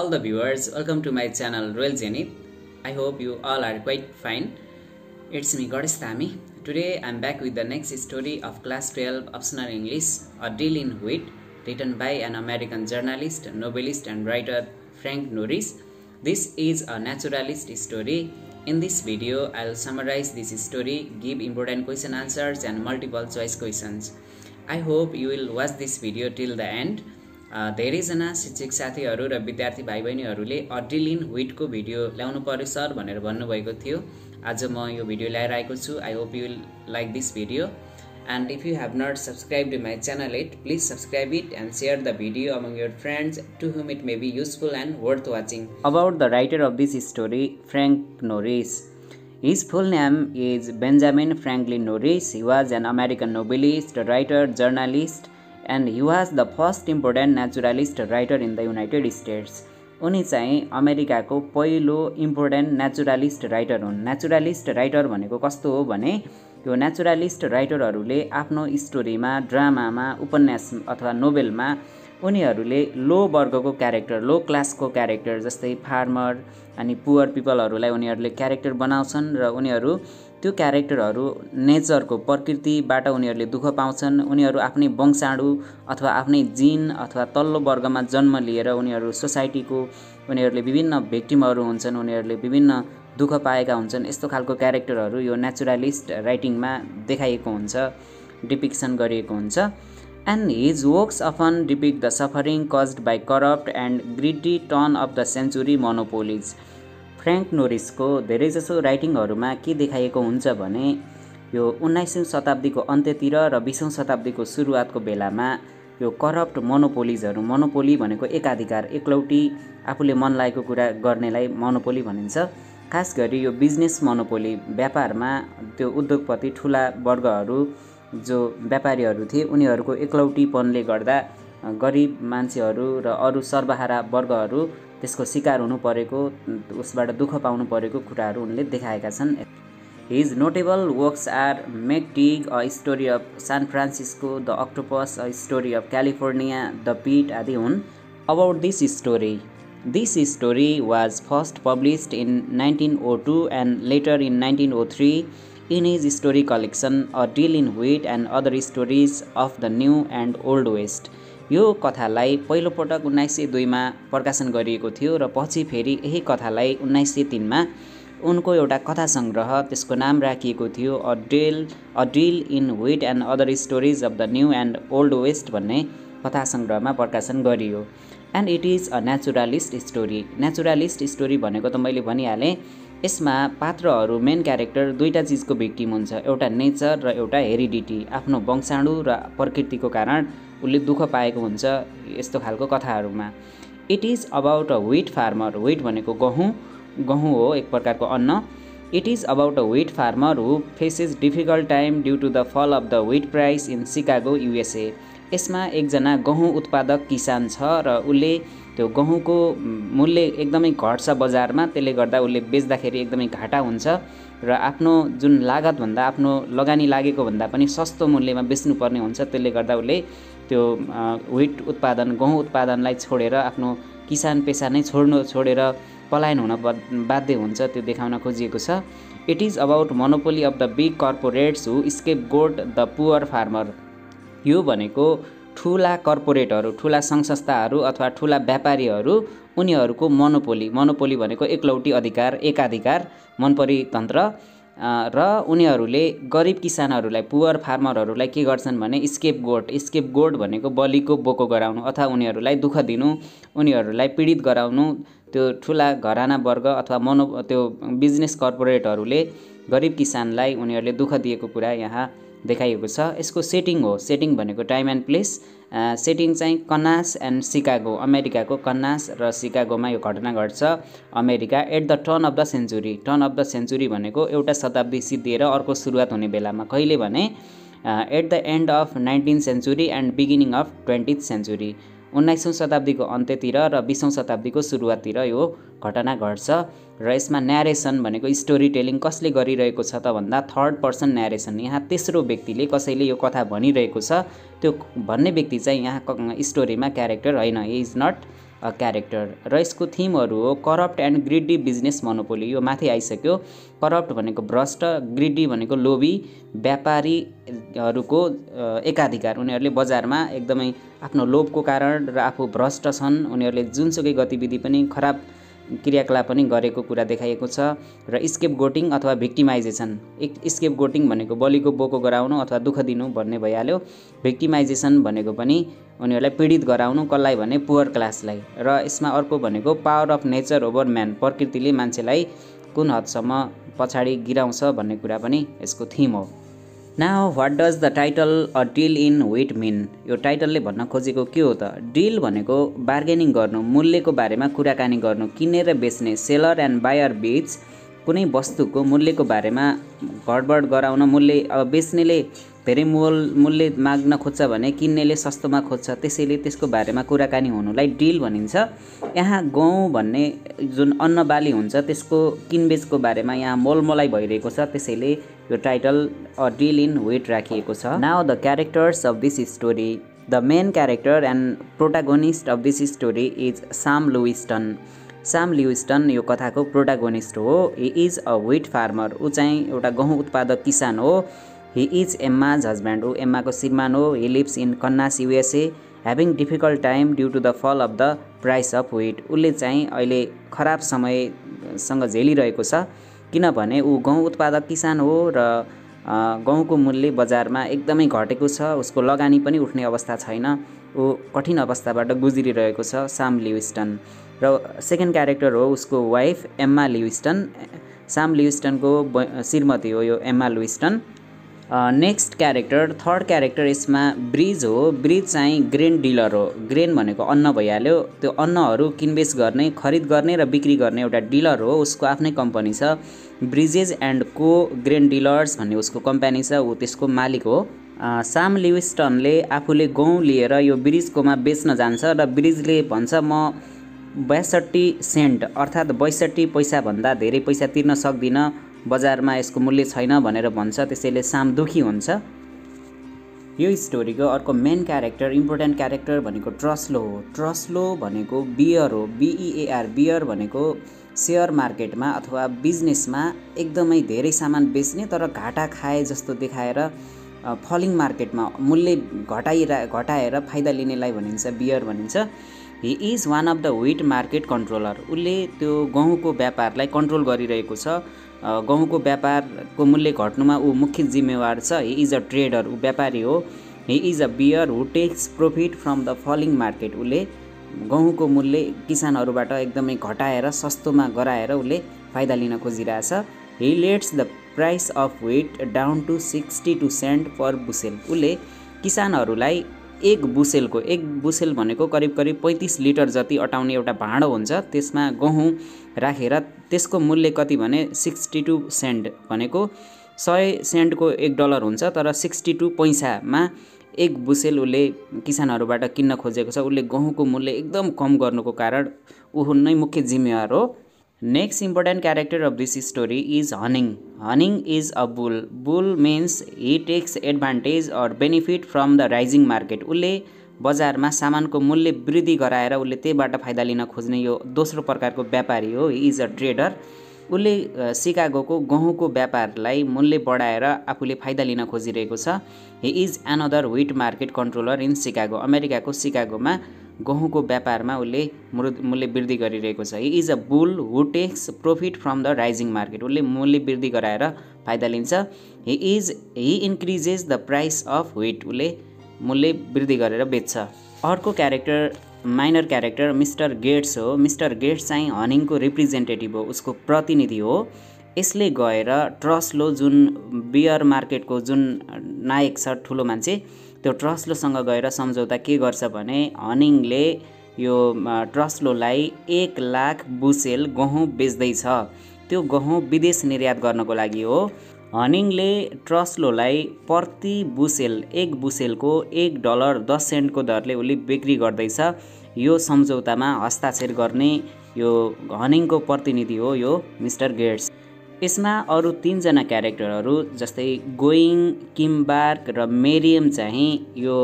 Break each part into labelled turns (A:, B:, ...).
A: all the viewers, welcome to my channel Royal Zenith. I hope you all are quite fine. It's me Goddess Thami. Today I'm back with the next story of Class 12 Optional English, A Deal in Wheat, written by an American journalist, novelist and writer Frank Norris. This is a naturalist story. In this video, I'll summarize this story, give important question answers and multiple choice questions. I hope you will watch this video till the end. धेरैजना शिक्षक साथीहरू र विद्यार्थी भाइ बहिनीहरूले अड्रिलिन विटको video ल्याउनु पर्यो sir भनेर भन्नुभएको थियो आज म यो भिडियो ल्याएर आएको छु I hope you like this video and if you have not subscribe to my channel it please subscribe it and share the video among your friends to whom it may be useful and worth watching about the writer of this story Frank Norris his full name is Benjamin Franklin Norris he was an American novelist writer journalist and he was the first important naturalist writer in the United States उनी चाहिँ अमेरिकाको पहिलो important naturalist writer हुन् naturalist writer भनेको कस्तो हो भने यो नेचुरलिस्ट राइटरहरूले आफ्नो स्टोरीमा ड्रामामा उपन्यास अथवा नोभेलमा उनीहरूले लो वर्गको क्यारेक्टर लो क्लासको क्यारेक्टर जस्तै फार्मर अनि पुवर पिपलहरूलाई उनीहरूले क्यारेक्टर बनाउँछन् र उनीहरू त्यो क्यारेक्टरहरू नेचरको प्रकृतिबाट उनीहरूले दुःख पाउँछन् उनीहरू आफ्नै वंशाणु अथवा आफ्नै जिन अथवा तल्लो वर्गमा जन्म लिएर उनीहरू सोसाइटीको उनीहरूले विभिन्न भेक्टिमहरू हुन्छन् उनीहरूले विभिन्न दुःख पाएका हुन्छन् यस्तो खालको क्यारेक्टरहरू यो नेचुरलिस्ट राइटिङमा देखाइएको हुन्छ डिपिक्सन गरिएको हुन्छ and his works often depict the suffering caused by corrupt and greedy turn of the century monopolies Frank नोरिसको धेरैजसो राइटिङहरूमा के देखाइएको हुन्छ भने यो उन्नाइसौँ शताब्दीको अन्त्यतिर र बिसौँ शताब्दीको सुरुवातको बेलामा यो करप्ट मोनोपोलिजहरू मोनोपोली भनेको एकाधिकार एकलौटी आफूले मन लागेको कुरा गर्नेलाई मोनोपोली भनिन्छ खास गरी यो बिजनेस मोनोपोली व्यापारमा त्यो उद्योगपति ठुला वर्गहरू जो व्यापारीहरू थिए उनीहरूको एकलौटीपनले गर्दा गरिब मान्छेहरू र अरू सर्वहारा वर्गहरू त्यसको शिकार हुनु परेको उसबाट दुःख पाउनु परेको कुराहरू उनले देखाएका छन् his notable works are McTeague a story of San Francisco the octopus a story of California the pit आदि हुन् about this story this story was first published in nineteen o two and later in nineteen o three in his story collection a deal in wheat and other stories of the new and old west यो कथालाई पहिलोपटक उन्नाइस सय दुईमा प्रकाशन गरिएको थियो र पछि फेरि यही कथालाई उन्नाइस सय तिनमा उनको एउटा कथा सङ्ग्रह त्यसको नाम राखिएको थियो a deal a deal in wheat and other stories of the new and old west भन्ने कथा सङ्ग्रहमा प्रकाशन गरियो and it is a naturalist story naturalist story भनेको त मैले भनिहालेँ यसमा पात्रहरू मेन क्यारेक्टर दुईवटा चिजको भिक्टिम हुन्छ एउटा नेचर र एउटा हेरिडिटी आफ्नो वंशाणु र प्रकृतिको कारण उसले दुःख पाएको हुन्छ यस्तो खालको कथाहरूमा it is about a wheat farmer wheat भनेको गहुँ गहुँ हो एक प्रकारको अन्न it is about a wheat farmer who faces difficult time due to the fall of the wheat price in Chicago USA यसमा एकजना गहुँ उत्पादक किसान छ र उसले त्यो गहुँको मूल्य एकदमै घट्छ बजारमा त्यसले गर्दा उसले बेच्दाखेरि एकदमै घाटा हुन्छ र आफ्नो जुन लागतभन्दा आफ्नो लगानी लागेको भन्दा पनि सस्तो मूल्यमा बेच्नुपर्ने हुन्छ त्यसले गर्दा उसले त्यो विट उत्पादन गहुँ उत्पादनलाई छोडेर आफ्नो किसान पेसा नै छोड्नु छोडेर पलायन हुन बाध्य हुन्छ त्यो देखाउन खोजिएको छ it is about monopoly of the big corporates who scapegoat the poor farmer यो भनेको ठुला कर्पोरेटहरू ठुला सङ्घ संस्थाहरू अथवा ठुला व्यापारीहरू उनीहरूको मनोपोली मनोपोली भनेको एकलौटी अधिकार एकाधिकार मनपरी तन्त्र र उनीहरूले गरिब किसानहरूलाई पुवर फार्मरहरूलाई के गर्छन् भने स्केप गोट स्केप गोट भनेको बलिको बोको गराउनु अथवा उनीहरूलाई दुःख दिनु उनीहरूलाई पीडित गराउनु त्यो ठुला घराना वर्ग अथवा मनो त्यो बिजनेस कर्पोरेटहरूले गरिब किसानलाई उनीहरूले दुःख दिएको कुरा यहाँ देखाइएको छ यसको सेटिङ हो सेटिङ भनेको टाइम एन्ड प्लेस सेटिङ चाहिँ कन्नास एन्ड सिकागो अमेरिकाको कन्नास र सिकागोमा यो घटना घट्छ America at the turn of the century turn of the century भनेको एउटा शताब्दी सिद्धिएर अर्को सुरुवात हुने बेलामा कहिले भने at the end of nineteen century and beginning of twentieth century उन्नाइसौँ शताब्दीको अन्त्यतिर र बिसौँ शताब्दीको सुरुवाततिर यो घटना घट्छ र यसमा न्यारेसन भनेको स्टोरी टेलिङ कसले गरिरहेको छ त भन्दा थर्ड पर्सन न्यारेसन यहाँ तेस्रो व्यक्तिले कसैले यो कथा भनिरहेको छ त्यो भन्ने व्यक्ति चाहिँ यहाँ स्टोरीमा क्यारेक्टर होइन इज नट क्यारेक्टर र यसको थिमहरू हो corrupt and greedy business monopoly यो माथि आइसक्यो करप्ट भनेको भ्रष्ट ग्रिडी भनेको लोभी व्यापारीहरूको एकाधिकार उनीहरूले बजारमा एकदमै आफ्नो लोभको कारण र आफू भ्रष्ट छन् उनीहरूले जुनसुकै गतिविधि पनि खराब क्रियाकलाप पनि गरेको कुरा देखाइएको छ र स्केप गोटिङ अथवा भिक्टिमाइजेसन एक स्केप गोटिङ भनेको बलिको बोको गराउनु अथवा दुःख दिनु भन्ने भइहाल्यो भिक्टिमाइजेसन भनेको पनि उनीहरूलाई पीडित गराउनु कसलाई भने पुवर क्लासलाई र यसमा अर्को भनेको power of nature over man प्रकृतिले मान्छेलाई कुन हदसम्म पछाडि गिराउँछ भन्ने कुरा पनि यसको थिम हो now what does the title a deal in wheat mean यो टाइटलले भन्न खोजेको के हो त डिल भनेको बार्गेनिङ गर्नु मूल्यको बारेमा कुराकानी गर्नु किनेर बेच्ने सेलर एन्ड बायर बिच कुनै वस्तुको मूल्यको बारेमा घडबड गराउन मूल्य अब बेच्नेले धेरै मोल मूल्य माग्न खोज्छ भने किन्नेले सस्तोमा खोज्छ त्यसैले त्यसको बारेमा कुराकानी हुनुलाई डिल भनिन्छ यहाँ गहुँ भन्ने जुन अन्नबाली हुन्छ त्यसको किनबेचको बारेमा यहाँ मोलमोलाई भइरहेको छ त्यसैले यो title a deal in wheat राखिएको छ now the characters of this story the main character and protagonist of this story is Sam Lewiston Sam Lewiston यो कथाको प्रोटागोनिस्ट हो he is a wheat farmer ऊ चाहिँ एउटा गहुँ उत्पादक किसान हो हि इज एम्माज हस्बेन्ड ऊ एम्माको श्रीमान हो he lives in Kansas USA having difficult time due to the fall of the price of wheat उसले चाहिँ अहिले खराब समयसँग झेलिरहेको छ किनभने ऊ गहुँ उत्पादक किसान हो र गहुँको मूल्य बजारमा एकदमै घटेको छ उसको लगानी पनि उठ्ने अवस्था छैन ऊ कठिन अवस्थाबाट गुज्रिरहेको छ साम लिविस्टन र सेकेन्ड क्यारेक्टर हो उसको वाइफ एम्मा लिविस्टन साम लिविस्टनको श्रीमती हो यो Emma Lewiston next character third character यसमा ब्रिज हो ब्रिज चाहिँ ग्रेन डिलर हो ग्रेन भनेको अन्न भइहाल्यो त्यो अन्नहरू किनबेच गर्ने खरिद गर्ने र बिक्री गर्ने एउटा डिलर हो उसको आफ्नै कम्पनी छ Bridges and Co grain dealers भन्ने उसको कम्पनी छ ऊ त्यसको मालिक हो साम लिविस्टनले आफूले गहुँ लिएर यो ब्रिजकोमा बेच्न जान्छ र ब्रिजले भन्छ म बयासट्ठी सेन्ट अर्थात् बैसठी पैसाभन्दा धेरै पैसा तिर्न सक्दिनँ बजारमा यसको मूल्य छैन भनेर भन्छ त्यसैले साम दुखी हुन्छ यो स्टोरीको अर्को मेन क्यारेक्टर इम्पोर्टेन्ट क्यारेक्टर भनेको ट्रस्लो हो ट्रस्लो भनेको बियर हो B E A R bear e भनेको सेयर मार्केटमा अथवा बिजनेसमा एकदमै धेरै सामान बेच्ने तर घाटा खाए जस्तो देखाएर फलिङ मार्केटमा मूल्य घटाइरा घटाएर फाइदा लिनेलाई भनिन्छ बियर भनिन्छ he is one of the wheat market controller उसले त्यो गहुँको व्यापारलाई कन्ट्रोल गरिरहेको छ गहुँको व्यापारको मूल्य घट्नुमा ऊ मुख्य जिम्मेवार छ हि इज अ ट्रेडर ऊ व्यापारी हो he is a bear who takes profit from the falling market उसले गहुँको मूल्य किसानहरूबाट एकदमै घटाएर सस्तोमा गराएर उसले फाइदा लिन खोजिरहेछ he lets the price of wheat down to sixty two cent per bushel उसले किसानहरूलाई एक बुसेलको एक बुसेल भनेको करिब करिब पैँतिस लिटर जति अटाउने एउटा भाँडो हुन्छ त्यसमा गहुँ राखेर त्यसको मूल्य कति भने सिक्सटी टू सेन्ट भनेको सय सेन्टको एक डलर हुन्छ तर सिक्सटी टू पैसामा एक बुसेल उसले किसानहरूबाट किन्न खोजेको छ उसले गहुँको मूल्य एकदम कम गर्नुको कारण ऊ नै मुख्य जिम्मेवार हो next important character of this story is हनिङ हनिङ is a bull bull means he takes advantage or benefit from the rising market उसले बजारमा सामानको मूल्य वृद्धि गराएर उसले त्यहीबाट फाइदा लिन खोज्ने यो दोस्रो प्रकारको व्यापारी हो इज अ ट्रेडर उसले सिकागोको गहुँको व्यापारलाई मूल्य बढाएर आफूले फाइदा लिन खोजिरहेको छ he is another wheat market controller in Chicago अमेरिकाको सिकागोमा गहुँको व्यापारमा उसले मूल्य वृद्धि गरिरहेको छ is a bull who takes profit from the rising market उसले मूल्य वृद्धि गराएर फाइदा लिन्छ he is he increases the price of wheat उसले मूल्य वृद्धि गरेर बेच्छ अर्को character minor character mister Gates हो मिस्टर गेट्स चाहिँ हनिङको रिप्रेजेन्टेटिभ हो उसको प्रतिनिधि हो यसले गएर ट्रस्लो जुन बियर मार्केटको जुन नायक छ ठुलो मान्छे त्यो ट्रस्लोसँग गएर सम्झौता के गर्छ भने हनिङले यो ट्रस्लोलाई एक लाख बुसेल गहुँ बेच्दैछ त्यो गहुँ विदेश निर्यात गर्नको लागि हो हनिङले ट्रस्लोलाई प्रति बुसेल एक बुसेलको एक डलर दस सेन्टको दरले उसले बिक्री गर्दैछ यो सम्झौतामा हस्ताक्षर गर्ने यो हनिङको प्रतिनिधि हो यो मिस्टर गेट्स यसमा अरू तिनजना क्यारेक्टरहरू जस्तै गोइङ किमबार्क र मेरियम चाहिँ यो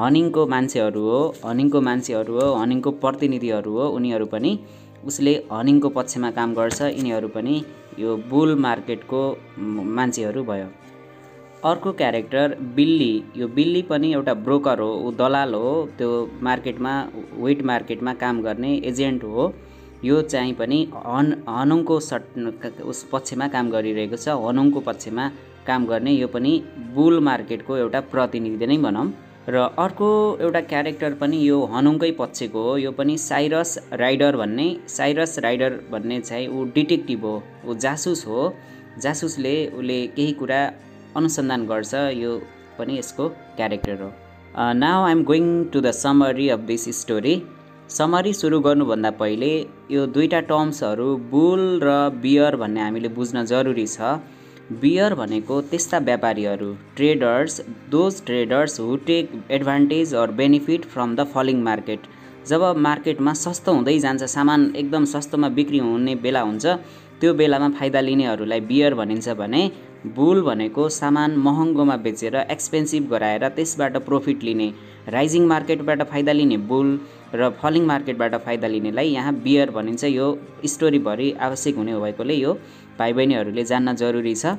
A: हनिङको मान्छेहरू हो हनिङको मान्छेहरू हो हनिङको प्रतिनिधिहरू हो उनीहरू पनि उसले हनिङको पक्षमा काम गर्छ यिनीहरू पनि यो बुल मार्केटको मान्छेहरू भयो अर्को क्यारेक्टर बिल्ली यो बिल्ली पनि एउटा ब्रोकर हो ऊ दलाल हो त्यो मार्केटमा वेट मार्केटमा काम गर्ने एजेन्ट हो यो चाहिँ पनि हन हनङको सट उस पक्षमा काम गरिरहेको छ हनङको पक्षमा काम गर्ने यो पनि बुल मार्केटको एउटा प्रतिनिधि नै भनौँ र अर्को एउटा क्यारेक्टर पनि यो हनुङकै पक्षको हो यो पनि साइरस राइडर भन्ने साइरस राइडर भन्ने चाहिँ ऊ डिटेक्टिभ हो ऊ जासुस हो जासुसले उसले केही कुरा अनुसन्धान गर्छ यो पनि यसको क्यारेक्टर हो now I'm going to the summary of this story summary सुरु गर्नुभन्दा पहिले यो दुईवटा टर्म्सहरू बुल र बियर भन्ने हामीले बुझ्न जरुरी छ बियर भनेको त्यस्ता व्यापारीहरू traders those traders who take advantage or benefit from the falling market जब मार्केटमा सस्तो हुँदै जान्छ सामान एकदम सस्तोमा बिक्री हुने बेला हुन्छ त्यो बेलामा फाइदा लिनेहरूलाई बियर भनिन्छ भने बुल भनेको सामान महँगोमा बेचेर एक्सपेन्सिभ गराएर त्यसबाट प्रफिट लिने राइजिङ मार्केटबाट फाइदा लिने बुल र फलिङ मार्केटबाट फाइदा लिनेलाई यहाँ बियर भनिन्छ यो स्टोरीभरि आवश्यक हुने भएकोले यो भाइ बहिनीहरूले जान्न जरुरी छ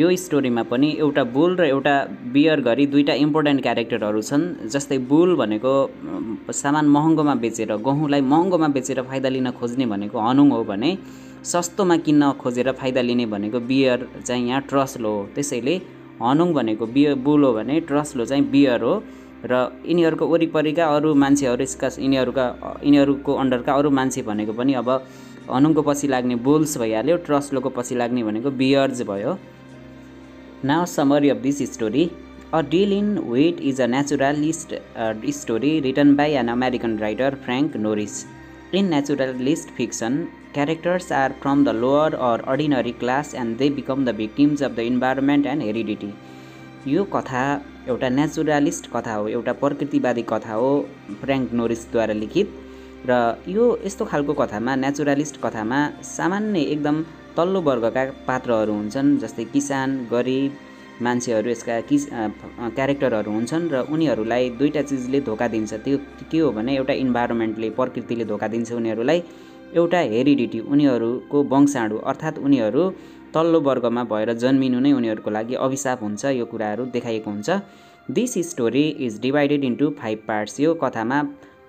A: यो स्टोरीमा पनि एउटा बुल र एउटा बियर गरी दुईवटा इम्पोर्टेन्ट क्यारेक्टरहरू छन् जस्तै बुल भनेको सामान महँगोमा बेचेर गहुँलाई महँगोमा बेचेर फाइदा लिन खोज्ने भनेको हनुङ हो भने सस्तोमा किन्न खोजेर फाइदा लिने भनेको बियर चाहिँ यहाँ ट्रस्लो हो त्यसैले हनुङ भनेको बियर बुल हो भने ट्रसलो चाहिँ बियर हो र यिनीहरूको वरिपरिका अरू मान्छेहरू यसका यिनीहरूका यिनीहरूको अन्डरका अरू मान्छे भनेको पनि अब हनुङको पछि लाग्ने बुल्स भइहाल्यो ट्रस्लोको पछि लाग्ने भनेको बियर्ज भयो now summary of this story a deal in wheat is a naturalist story written by an American writer Frank Norris in naturalist fiction characters are from the lower or ordinary class and they become the victims of the environment and heredity यो कथा एउटा naturalist कथा हो एउटा प्रकृतिवादी कथा हो frank नोरिसद्वारा लिखित र यो यस्तो खालको कथामा नेचुरालिस्ट कथामा सामान्य एकदम तल्लो वर्गका पात्रहरू हुन्छन् जस्तै किसान गरिब मान्छेहरू यसका कि क्यारेक्टरहरू हुन्छन् र उनीहरूलाई दुईवटा चिजले धोका दिन्छ त्यो के हो भने एउटा इन्भाइरोमेन्टले प्रकृतिले धोका दिन्छ उनीहरूलाई एउटा हेरिडिटी उनीहरूको वंशाणु अर्थात् उनीहरू तल्लो वर्गमा भएर जन्मिनु नै उनीहरूको लागि अभिशाप हुन्छ यो कुराहरू देखाइएको हुन्छ this story is divided into five parts यो कथामा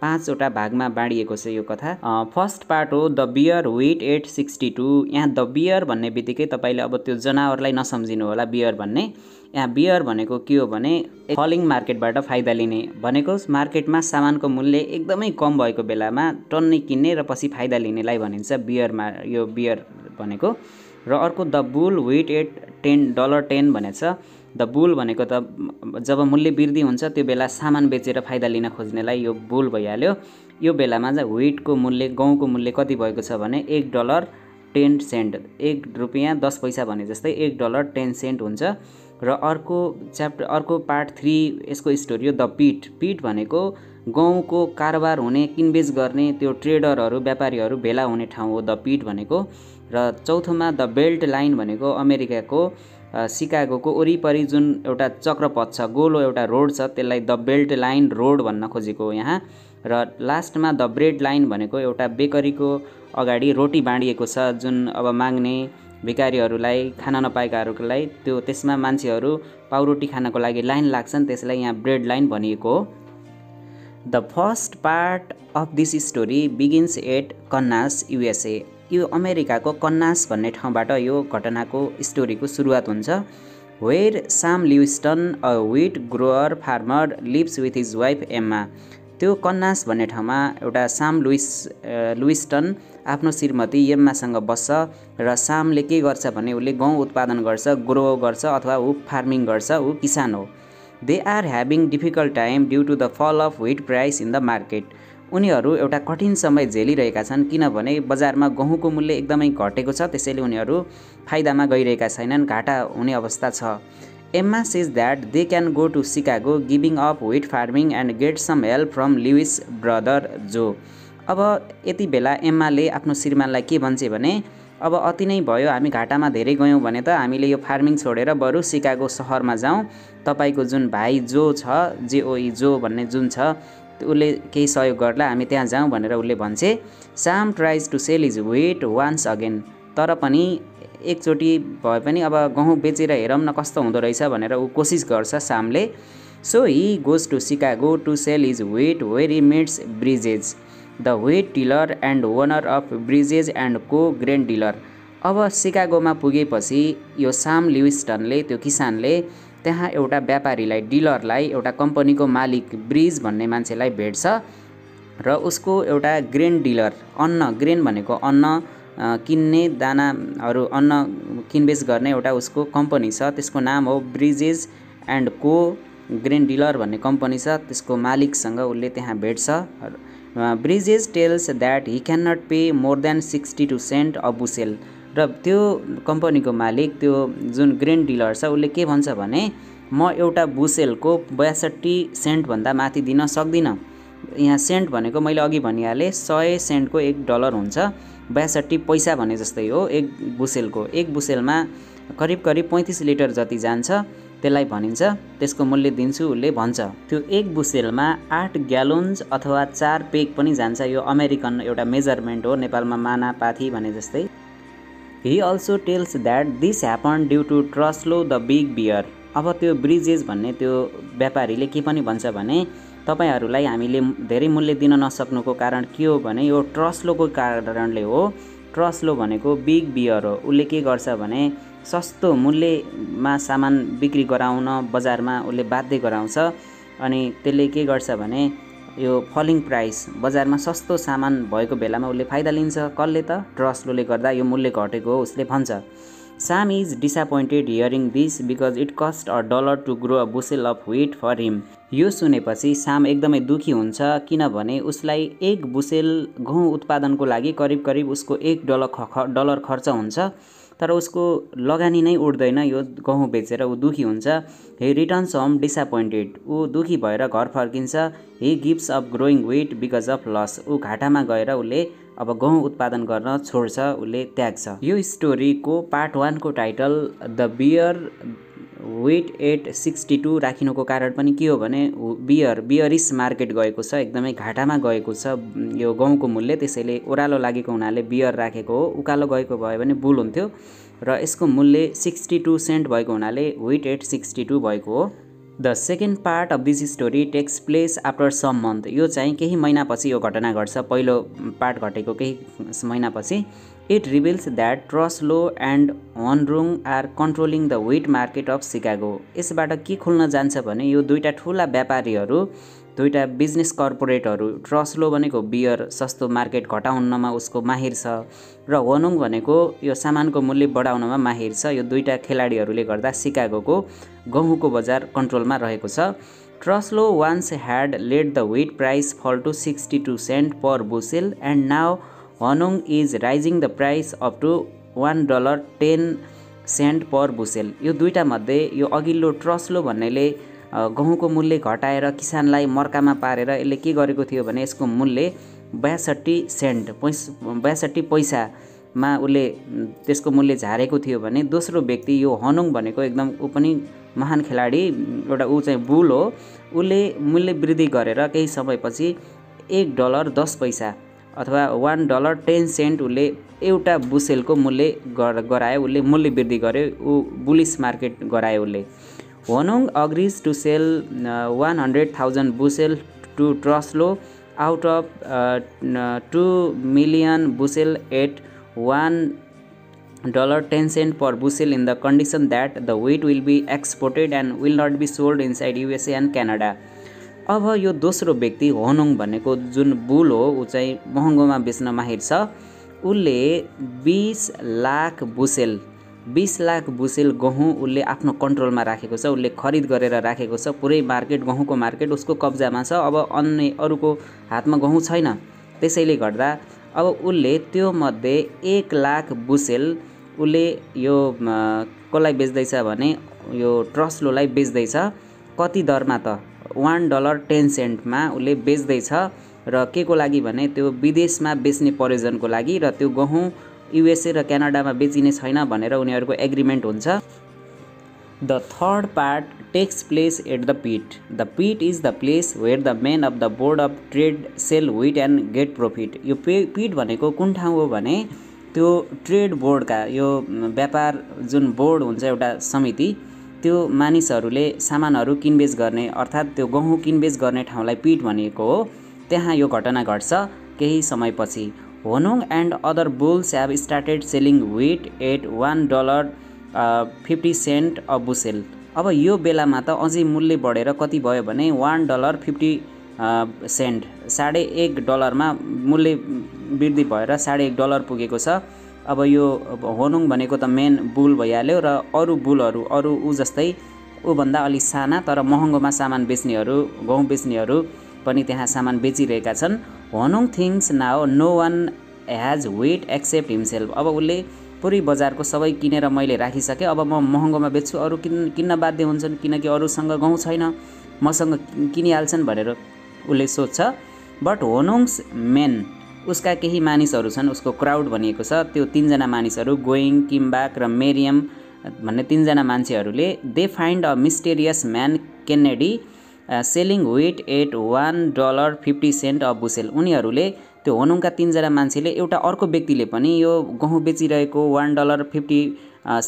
A: पाँचवटा भागमा बाँडिएको छ यो कथा फर्स्ट पार्ट हो the bear wheat at sixty two यहाँ द बियर भन्ने बित्तिकै तपाईँले अब त्यो जनावरलाई नसम्झिनु होला बियर भन्ने यहाँ बियर भनेको के हो भने फलिङ मार्केटबाट फाइदा लिने भनेको मार्केटमा सामानको मूल्य एकदमै कम भएको बेलामा टन्नै किन्ने र पछि फाइदा लिनेलाई भनिन्छ बियरमा यो बियर भनेको र अर्को the bull wheat at ten dollar ten भनेछ द बुल भनेको त जब मूल्य वृद्धि हुन्छ त्यो बेला सामान बेचेर फाइदा लिन खोज्नेलाई यो बुल भइहाल्यो यो बेलामा चाहिँ विटको मूल्य गहुँको मूल्य कति भएको छ भने एक डलर टेन सेन्ट एक रुपियाँ दस पैसा भने जस्तै एक डलर टेन सेन्ट हुन्छ र अर्को च्याप्टर अर्को पार्ट थ्री यसको स्टोरी हो द पिट पिट भनेको गाउँको कारोबार हुने किनबेच गर्ने त्यो ट्रेडरहरू व्यापारीहरू भेला हुने ठाउँ हो द पिट भनेको र चौथोमा द बेल्ट लाइन भनेको अमेरिकाको सिकागोको वरिपरि जुन एउटा चक्रपथ छ गोलो एउटा रोड छ त्यसलाई द बेल्ट लाइन रोड भन्न खोजेको हो यहाँ र लास्टमा द ब्रेड लाइन भनेको एउटा बेकरीको अगाडि रोटी बाँडिएको छ जुन अब माग्ने भिकारीहरूलाई खाना नपाएकाहरूलाई त्यो त्यसमा मान्छेहरू पाउरोटी खानको लागि लाइन लाग्छन् त्यसलाई यहाँ ब्रेड लाइन भनिएको हो the first part of this story begins at Kansas USA यो अमेरिकाको कन्नास भन्ने ठाउँबाट यो घटनाको स्टोरीको सुरुवात हुन्छ where Sam Lewiston a wheat grower farmer lives with his wife Emma त्यो कन्नास भन्ने ठाउँमा एउटा साम लुइस लुइस्टन आफ्नो श्रीमती एम्मासँग बस्छ र सामले के गर्छ भने उसले गहुँ उत्पादन गर्छ ग्रो गर्छ अथवा ऊ फार्मिङ गर्छ ऊ किसान हो they are having difficult time due to the fall of wheat price in the market उनीहरू एउटा कठिन समय झेलिरहेका छन् किनभने बजारमा गहुँको मूल्य एकदमै घटेको छ त्यसैले उनीहरू फाइदामा गइरहेका छैनन् घाटा हुने अवस्था छ Emma says that they can go to Chicago giving up wheat farming and get some help from Lewis brother जो अब यति बेला एम्माले आफ्नो श्रीमानलाई के भन्छ भने अब अति नै भयो हामी घाटामा धेरै गयौँ भने त हामीले यो फार्मिङ छोडेर बरु सिकागो सहरमा जाउँ तपाईँको जुन भाइ जो छ जेओई जो भन्ने जुन छ उसले केही सहयोग गर्ला हामी त्यहाँ जाउँ भनेर उसले भन्छे Sam tries to sell his wheat once again तर पनि एकचोटि भए पनि अब गहुँ बेचेर हेरौँ न कस्तो हुँदो रहेछ भनेर ऊ कोसिस गर्छ सामले so he goes to Chicago to sell his wheat where meets meets Bridges the wheat dealer and owner of Bridges and Co grain dealer अब सिकागोमा पुगेपछि यो साम लिविस्टनले त्यो किसानले त्यहाँ एउटा व्यापारीलाई डिलरलाई एउटा कम्पनीको मालिक ब्रिज भन्ने मान्छेलाई भेट्छ र उसको एउटा ग्रेन डिलर अन्न ग्रेन भनेको अन्न किन्ने दानाहरू अन्न किनबेच गर्ने एउटा उसको कम्पनी छ त्यसको नाम हो Bridges and Co grain dealer भन्ने कम्पनी छ त्यसको मालिकसँग उसले त्यहाँ भेट्छ Bridges tells that he can not pay more than sixty two cent a bushel र त्यो कम्पनीको मालिक त्यो जुन ग्रेन डिलर छ उसले के भन्छ भने म एउटा बुसेलको बयासट्ठी सेन्टभन्दा माथि दिन सक्दिनँ यहाँ सेन्ट भनेको मैले अघि भनिहालेँ सय सेन्टको एक डलर हुन्छ बयासट्ठी पैसा भने जस्तै हो एक बुसेलको एक बुसेलमा करिब करिब पैँतिस लिटर जति जान्छ त्यसलाई भनिन्छ त्यसको मूल्य दिन्छु उसले भन्छ त्यो एक बुसेलमा आठ ग्यालोन्स अथवा चार पेक पनि जान्छ यो अमेरिकन एउटा मेजरमेन्ट हो नेपालमा मानापाथी भने जस्तै he also tells that this happen due to Truslow the big bear अब त्यो ब्रिजेस भन्ने त्यो व्यापारीले के पनि भन्छ भने तपाईँहरूलाई हामीले धेरै मूल्य दिन नसक्नुको कारण के हो भने यो ट्रस्लोको कारणले हो ट्रस्लो भनेको बिग बियर हो उसले के गर्छ भने सस्तो मूल्यमा सामान बिक्री गराउन बजारमा उसले बाध्य गराउँछ अनि त्यसले के गर्छ भने यो फलिङ प्राइस बजारमा सस्तो सामान भएको बेलामा उसले फाइदा लिन्छ कसले त ट्रस्टले गर्दा यो मूल्य घटेको हो उसले भन्छ Sam is disappointed hearing this because it cost a dollar to grow a bushel of wheat for him यो सुनेपछि साम एकदमै दुखी हुन्छ किनभने उसलाई एक बुसेल गहुँ उत्पादनको लागि करिब करिब उसको एक डलर ख डलर खर्च हुन्छ तर उसको लगानी नै उठ्दैन यो गहुँ बेचेर ऊ दुःखी हुन्छ हे रिटर्न्स होम डिसएपोइन्टेड ऊ दुःखी भएर घर फर्किन्छ he gives off growing wheat because of loss ऊ घाटामा गएर उसले अब गहुँ उत्पादन गर्न छोड्छ उसले त्याग्छ यो स्टोरीको पार्ट वानको title the bear wheat at sixty two राखिनुको कारण पनि के हो भने बियर बियरिस मार्केट गएको छ एकदमै घाटामा गएको छ यो गहुँको मूल्य त्यसैले ओह्रालो लागेको हुनाले बियर राखेको हो उकालो गएको भयो भने बुल हुन्थ्यो र यसको मूल्य सिक्सटी टू सेन्ट भएको हुनाले वेट एट सिक्सटी टू भएको हो the second part of this story takes place after some month यो चाहिँ केही महिनापछि यो घटना घट्छ पहिलो पार्ट घटेको केही महिनापछि it reveals that Truslow and Honrung are controlling the wheat market of Chicago यसबाट के खुल्न जान्छ भने यो दुईवटा ठुला व्यापारीहरू दुईवटा बिजनेस कर्पोरेटहरू ट्रस्लो भनेको बियर सस्तो मार्केट घटाउनमा उसको माहिर छ र होनुङ भनेको यो सामानको मूल्य बढाउनमा माहिर छ यो दुईवटा खेलाडीहरूले गर्दा सिकागोको गहुँको बजार कन्ट्रोलमा रहेको छ Truslow once had let the wheat price fall to sixty two cent per bushel and now हनुङ is raising the price up to one dollar ten cent per bushel यो मध्ये यो अघिल्लो ट्रस्लो भन्नेले गहुँको मूल्य घटाएर किसानलाई मर्कामा पारेर यसले के गरेको थियो भने यसको मूल्य बयासठी सेन्ट पैस बयासठी पैसामा उसले त्यसको मूल्य झारेको थियो भने दोस्रो व्यक्ति यो हनुङ भनेको एकदम ऊ पनि महान खेलाडी एउटा ऊ चाहिँ बुल हो उसले मूल्य वृद्धि गरेर केही समयपछि एक डलर दस पैसा अथवा वान डलर टेन सेन्ट उसले एउटा बुसेलको मूल्य गरायो उसले मूल्य वृद्धि गर्यो ऊ बुलिस मार्केट गरायो उसले होनोङ agrees to sell one hundred thousand bushel to Truslow out of two million bushel at one dollar ten cent per bushel in the condition that the wheat will be exported and will not be sold side USA and Canada अब यो दोस्रो व्यक्ति होनुङ भनेको जुन bull हो ऊ चाहिँ महँगोमा बेच्न माहिर छ उसले बिस लाख बुसेल बिस लाख बुसेल गहुँ उसले आफ्नो कन्ट्रोलमा राखेको छ उसले खरिद गरेर राखेको छ पुरै मार्केट गहुँको मार्केट उसको कब्जामा छ अब अन्य अरूको हातमा गहुँ छैन त्यसैले गर्दा अब उसले त्यो मध्ये एक लाख बुसेल उसले यो कसलाई बेच्दैछ भने यो ट्रस्लोलाई बेच्दैछ कति दरमा त वान डलर टेन सेन्टमा उसले बेच्दैछ र के को लागि भने त्यो विदेशमा बेच्ने प्रयोजनको लागि र त्यो गहुँ युएसए र क्यानाडामा बेचिने छैन भनेर उनीहरूको एग्रिमेन्ट हुन्छ the third part takes place at the pit the pit is the place where the men of the board of trade sell wheat and get profit यो पे पिट भनेको कुन ठाउँ हो भने त्यो ट्रेड बोर्डका यो व्यापार जुन बोर्ड हुन्छ एउटा समिति त्यो मानिसहरूले सामानहरू किनबेच गर्ने अर्थात् त्यो गहुँ किनबेच गर्ने ठाउँलाई पिट भनिएको हो त्यहाँ यो घटना घट्छ केही समयपछि होनुङ and other bulls have started selling wheat at one dollar fifty cent a bushel अब यो बेलामा त अझै मूल्य बढेर कति भयो भने वान डलर फिफ्टी सेन्ट साढे एक डलरमा मूल्य वृद्धि भएर साढे एक डलर पुगेको छ अब यो होनुङ भनेको त मेन बुल भइहाल्यो र अरू बुलहरू अरू ऊ जस्तै ऊभन्दा अलिक साना तर महँगोमा सामान बेच्नेहरू गहुँ बेच्नेहरू पनि त्यहाँ सामान बेचिरहेका छन् होनुङ thinks now no one has wheat except himself अब उसले पुरै बजारको सबै किनेर मैले राखिसकेँ अब म महँगोमा बेच्छु अरू किन् किन्न बाध्य हुन्छन् किनकि अरूसँग गहुँ छैन मसँग किनिहाल्छन् भनेर उसले सोध्छ बट होनुङ्स मेन उसका केही मानिसहरू छन् उसको क्राउड भनिएको छ त्यो तिनजना मानिसहरू गोइङ किम्बाक र मेरियम भन्ने तिनजना मान्छेहरूले they find a mysterious man Kennedy selling wheat at one dollar fifty cent a bushel उनीहरूले त्यो होनुङका तिनजना मान्छेले एउटा अर्को व्यक्तिले पनि यो गहुँ बेचिरहेको one dollar fifty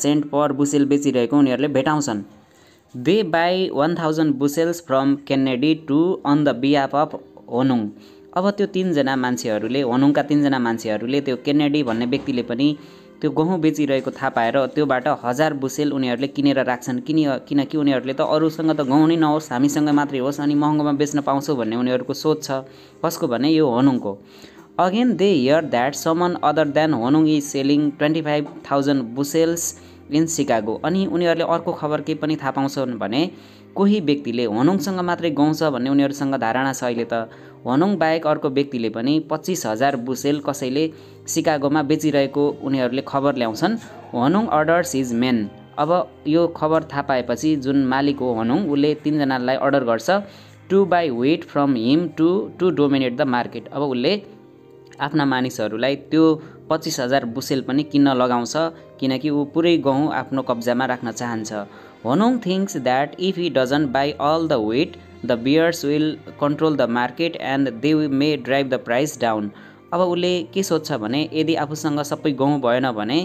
A: cent per bushel बेचिरहेको उनीहरूले भेटाउँछन् they buy one thousand bushels from Kennedy to on the behalf of होनुङ अब त्यो तिनजना मान्छेहरूले हनुङका तिनजना मान्छेहरूले त्यो केनेडी भन्ने व्यक्तिले पनि त्यो गहुँ बेचिरहेको थाहा पाएर त्योबाट हजार बुसेल उनीहरूले किनेर राख्छन् किन किनकि उनीहरूले त अरूसँग त गहुँ नै नहोस् हामीसँग मात्रै होस् अनि महँगोमा बेच्न पाउँछौँ भन्ने उनीहरूको सोच छ कसको भने यो होनुङको again they hear that someone other than होनुङ is selling twenty five thousand bushels in Chicago अनि उनीहरूले अर्को खबर केही पनि थाहा पाउँछन् भने कोही व्यक्तिले होनुङसँग मात्रै गाउँछ भन्ने उनीहरूसँग धारणा छ अहिले त भनौँ बाहेक अर्को व्यक्तिले पनि पच्चिस हजार बुसेल कसैले सिकागोमा बेचिरहेको उनीहरूले खबर ल्याउँछन् होनुङ अर्डर्स इज मेन अब यो खबर थाहा पाएपछि जुन मालिक हो भनौँ उसले तिनजनालाई अर्डर गर्छ to buy wheat from him to to dominate the market अब उसले आफ्ना मानिसहरूलाई त्यो पच्चिस हजार बुसेल पनि किन्न लगाउँछ किनकि ऊ पुरै गहुँ आफ्नो कब्जामा राख्न चाहन्छ होनुङ thinks that if he doesn't buy all the wheat the bears will control the market and they may drive the price down अब उसले के सोध्छ भने यदि आफूसँग सबै गहुँ भएन भने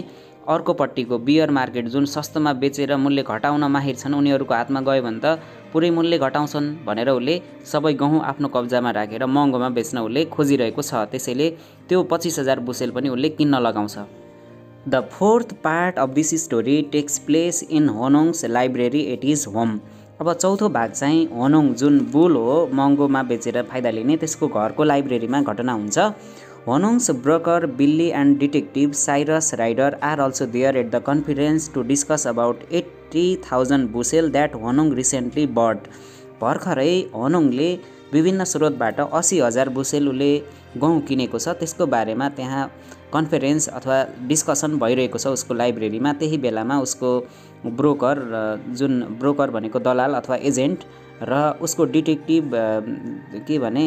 A: अर्कोपट्टिको बियर मार्केट जुन सस्तोमा बेचेर मूल्य घटाउन माहिर छन् उनीहरूको हातमा गयो भने त पुरै मूल्य घटाउँछन् भनेर उसले सबै गहुँ आफ्नो कब्जामा राखेर महँगोमा बेच्न उसले खोजिरहेको छ त्यसैले त्यो पच्चिस हजार बुसेल पनि उसले किन्न लगाउँछ the fourth part of this story takes place in Hornung's library at his home अब चौथो भाग चाहिँ होनोङ जुन बुल हो महँगोमा बेचेर फाइदा लिने त्यसको घरको लाइब्रेरीमा घटना हुन्छ Hornung's broker Billy and detective Cyrus Ryder are also there at the conference to discuss about eighty thousand bushel that होनोङ recently bought भर्खरै होनोङले विभिन्न स्रोतबाट असी हजार उसले गहुँ किनेको छ त्यसको बारेमा त्यहाँ कन्फरेन्स अथवा डिस्कसन भइरहेको छ उसको लाइब्रेरीमा त्यही बेलामा उसको ब्रोकर र जुन ब्रोकर भनेको दलाल अथवा एजेन्ट र उसको डिटेक्टिभ के भने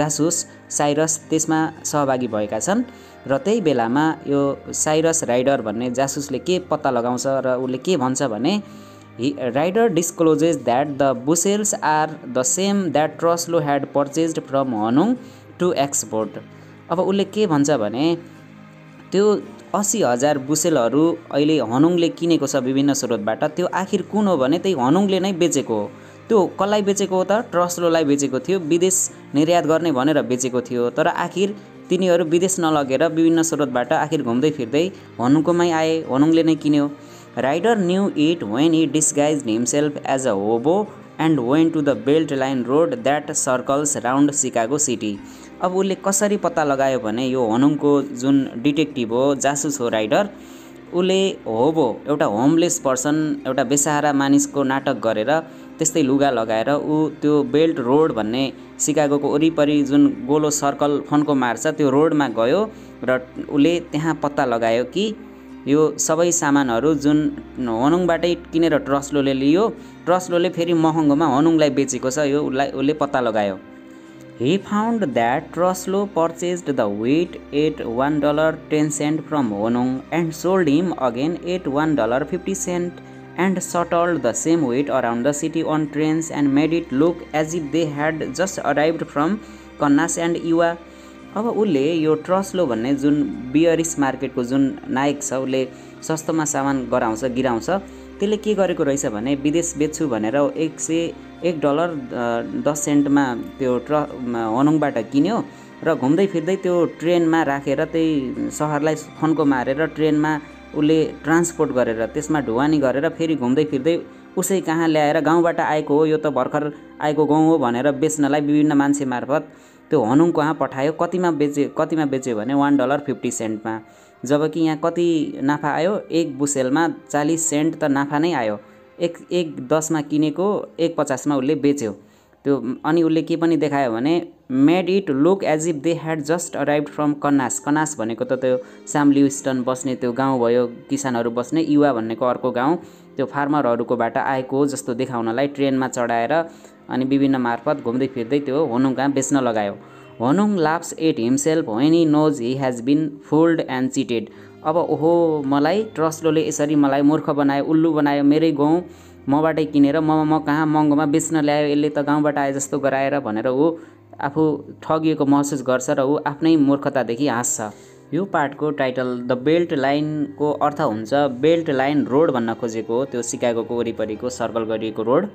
A: जासुस साइरस त्यसमा सहभागी भएका छन् र त्यही बेलामा यो साइरस राइडर भन्ने जासुसले के पत्ता लगाउँछ र उसले के भन्छ भने Ryder discloses that the bushels are the same that Truslow had purchase from हनुङ to export अब उसले के भन्छ भने त्यो असी हजार बुसेलहरू अहिले हनुङले किनेको छ विभिन्न स्रोतबाट त्यो आखिर कुन हो भने त्यही हनुङले नै बेचेको हो त्यो कसलाई बेचेको हो त ट्रस्लोलाई बेचेको थियो विदेश निर्यात गर्ने भनेर बेचेको थियो तर आखिर तिनीहरू विदेश नलगेर विभिन्न स्रोतबाट आखिर घुम्दै फिर्दै हनुङकोमै आए हनुङले नै किन्यो Ryder knew it when it disguise himself as a hobo and went to the belt line road that circles round Chicago city अब उसले कसरी पत्ता लगायो भने यो हनुङको जुन डिटेक्टिभ हो जासुस हो राइडर उसले होबो एउटा होमलेस पर्सन एउटा बेसहारा मानिसको नाटक गरेर त्यस्तै लुगा लगाएर ऊ त्यो बेल्ट रोड भन्ने सिकागोको वरिपरि जुन गोलो सर्कल फन्को मार्छ त्यो रोडमा गयो र उसले त्यहाँ पत्ता लगायो कि यो सबै सामानहरू जुन हनुङबाटै किनेर ट्रस्लोले लियो ट्रस्लोले फेरि महँगोमा हनुङलाई बेचेको छ यो उसलाई उसले पत्ता लगायो he found that Truslow purchased the wheat at one dollar ten cent from होनुङ and sold him again at one dollar fifty cent and shuttled the same wheat around the city on trains and made it look as if they had just arrive from Kansas and Iowa अब उसले यो ट्रस्लो भन्ने जुन बियरिस मार्केटको जुन नायक छ उसले सस्तोमा सामान गराउँछ गिराउँछ त्यसले के गरेको रहेछ भने विदेश बेच्छु भनेर एक सय एक डलर दस सेन्टमा त्यो ट्र हनुङबाट किन्यो र घुम्दै फिर्दै त्यो ट्रेनमा राखेर त्यही सहरलाई फन्को मारेर ट्रेनमा उसले ट्रान्सपोर्ट गरेर त्यसमा ढुवानी गरेर फेरि घुम्दै फिर्दै उसै कहाँ ल्याएर गाउँबाट आएको हो यो त भर्खर आएको गाउँ हो भनेर बेच्नलाई विभिन्न मान्छे मार्फत त्यो हनुङ कहाँ पठायो कतिमा बेच्यो कतिमा बेच्यो भने वान डलर फिफ्टी सेन्टमा जबकि यहाँ कति नाफा आयो एक बुसेलमा चालिस सेन्ट त नाफा नै आयो एक एक दसमा किनेको एक पचासमा उसले बेच्यो त्यो अनि उसले के पनि देखायो भने made it look as if they had just arrive from Kansas Kansas भनेको त त्यो साम लिविस्टन बस्ने त्यो गाउँ भयो किसानहरू बस्ने युवा भन्नेको अर्को गाउँ त्यो फार्मरहरूकोबाट आएको जस्तो देखाउनलाई ट्रेनमा चढाएर अनि विभिन्न मार्फत घुम्दै फिर्दै त्यो होनुङका बेच्न लगायो होनुङ laughs at himself when he knows he has been fooled and cheated अब ओहो मलाई ट्रस्टलोले यसरी मलाई मूर्ख बनायो उल्लु बनायो मेरै गाउँ मबाटै किनेर म म कहाँ महँगोमा बेच्न ल्यायो यसले त गाउँबाट आए जस्तो गराएर भनेर ऊ आफू ठगिएको महसुस गर्छ र ऊ आफ्नै मूर्खतादेखि हाँस्छ यो पार्टको टाइटल द बेल्ट लाइनको अर्थ हुन्छ बेल्ट लाइन रोड भन्न खोजेको हो त्यो सिकागोको वरिपरिको सर्कल गरिएको road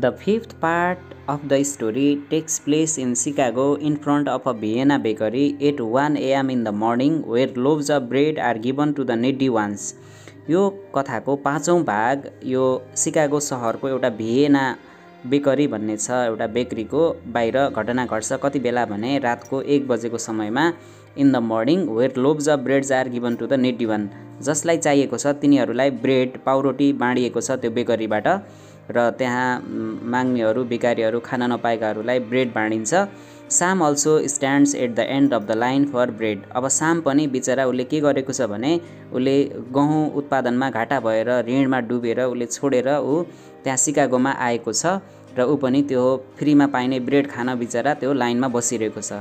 A: the fifth part of the story takes place in Chicago in front of a Vienna bakery at one am in the morning where loaves of bread are given to the needy ones यो कथाको पाँचौँ भाग यो Chicago सहरको एउटा भिएना bakery भन्ने छ एउटा बेकरीको बाहिर घटना घट्छ कति बेला भने रातको एक बजेको समयमा in the morning where loaves of breads are given to the needy one जसलाई चाहिएको छ तिनीहरूलाई ब्रेड पाउरोटी बाँडिएको छ त्यो बेकरीबाट र त्यहाँ माग्नेहरू भिखारीहरू खान नपाएकाहरूलाई ब्रेड बाँडिन्छ Sam also stands at the end of the line for bread अब साम पनि बिचरा उसले के गरेको छ भने उसले गहुँ उत्पादनमा घाटा भएर ऋणमा डुबेर उसले छोडेर ऊ त्यहाँ सिकागोमा आएको छ र ऊ पनि त्यो फ्रीमा पाइने ब्रेड खान बिचरा त्यो लाइनमा बसिरहेको छ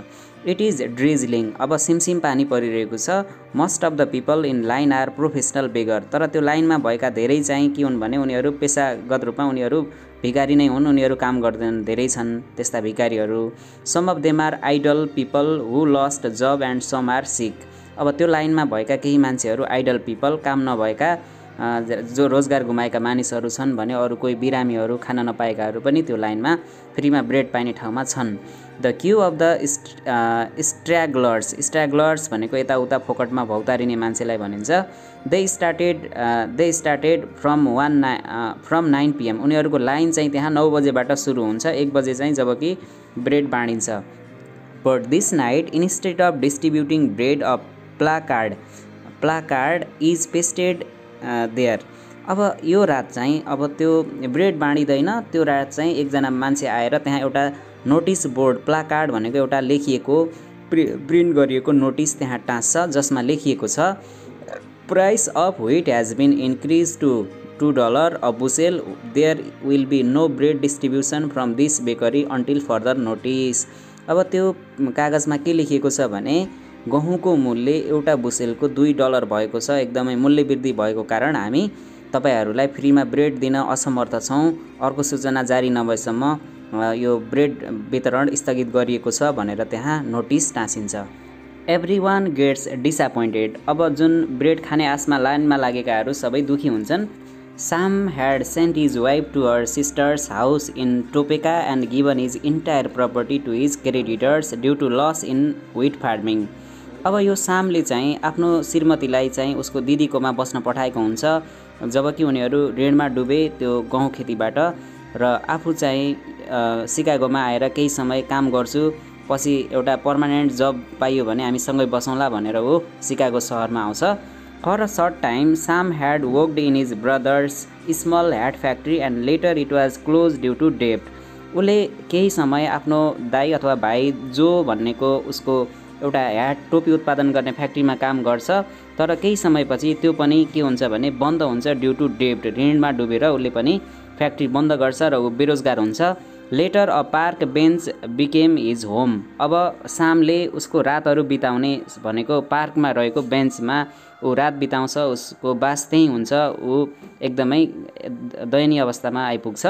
A: इट इज ड्रिजलिङ अब सिमसिम पानी परिरहेको छ most of the people in line are professional beggar तर त्यो लाइनमा भएका धेरै चाहिँ के हुन् भने उनीहरू पेसागत रूपमा उनीहरू भिकारी नै हुन् उनीहरू काम गर्दैन धेरै छन् त्यस्ता भिकारीहरू some of them are idle people who lost job and some are sick अब त्यो लाइनमा भएका केही मान्छेहरू आइडल पिपल काम नभएका जो रोजगार गुमाएका मानिसहरू छन् भने अरू कोही बिरामीहरू खान नपाएकाहरू पनि त्यो लाइनमा फ्रीमा ब्रेड पाइने ठाउँमा छन् the queue of the stragglers stragglers भनेको यताउता फोकटमा भौतारिने मान्छेलाई भनिन्छ they started they started from one ना फ्रम नाइन पिएम उनीहरूको लाइन चाहिँ त्यहाँ नौ बजेबाट सुरु हुन्छ एक बजे चाहिँ जबकि ब्रेड बाँडिन्छ but this night instead of distributing bread of placard placard is pasted there अब यो रात चाहिँ अब त्यो ब्रेड बाँडिँदैन त्यो रात चाहिँ एकजना मान्छे आएर त्यहाँ एउटा नोटिस बोर्ड प्लाकार्ड भनेको एउटा लेखिएको प्रि प्रिन्ट गरिएको नोटिस त्यहाँ टाँस्छ जसमा लेखिएको छ price of wheat has been increase to two dollar a bushel there will be no bread distribution from this bakery until further notice अब त्यो कागजमा के लेखिएको छ भने गहुँको मूल्य एउटा बुसेलको दुई डलर भएको छ एकदमै मूल्य वृद्धि भएको कारण हामी तपाईँहरूलाई फ्रीमा ब्रेड दिन असमर्थ छौँ अर्को सूचना जारी नभएसम्म यो ब्रेड वितरण स्थगित गरिएको छ भनेर त्यहाँ नोटिस टाँसिन्छ एभ्री वान गेट्स डिसएपोइन्टेड अब जुन ब्रेड खाने आशमा लाइनमा लागेकाहरू सबै दुखी हुन्छन् Sam had sent his wife to her sisters house in Topeka and given his entire property to his creditors due to loss in wheat farming अब यो सामले चाहिँ आफ्नो श्रीमतीलाई चाहिँ उसको दिदीकोमा बस्न पठाएको हुन्छ जबकि उनीहरू ऋणमा डुबे त्यो गहुँ खेतीबाट र आफू चाहिँ सिकागोमा आएर केही समय काम गर्छु पछि एउटा पर्मानेन्ट जब पाइयो भने हामी सँगै बसौँला भनेर ऊ सिकागो सहरमा आउँछ for a short time Sam had worked in his brothers small hat factory and later it was close due to डेप्ट उसले केही समय आफ्नो दाई अथवा भाइ जो भन्नेको उसको एउटा ह्याट टोपी उत्पादन गर्ने फ्याक्ट्रीमा काम गर्छ तर केही समयपछि त्यो पनि के हुन्छ भने बन्द हुन्छ ड्यु टु डेब्ट ऋणमा डुबेर उसले पनि फ्याक्ट्री बन्द गर्छ र ऊ बेरोजगार हुन्छ later a park bench became his home अब सामले उसको रातहरू बिताउने भनेको पार्कमा रहेको बेन्चमा ऊ रात बिताउँछ उसको बास त्यहीँ हुन्छ ऊ एकदमै दयनीय अवस्थामा आइपुग्छ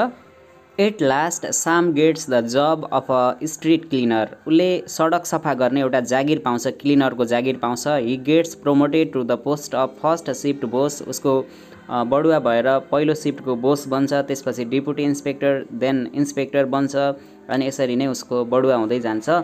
A: at last Sam gets the job of a street cleaner उसले सडक सफा गर्ने एउटा जागिर पाउँछ क्लिनरको जागिर पाउँछ he gets promoted to the post of first shift boss उसको बडुवा भएर पहिलो सिफ्टको बोस बन्छ त्यसपछि डिपुटी इन्सपेक्टर देन इन्सपेक्टर बन्छ अनि यसरी नै उसको बडुवा हुँदै जान्छ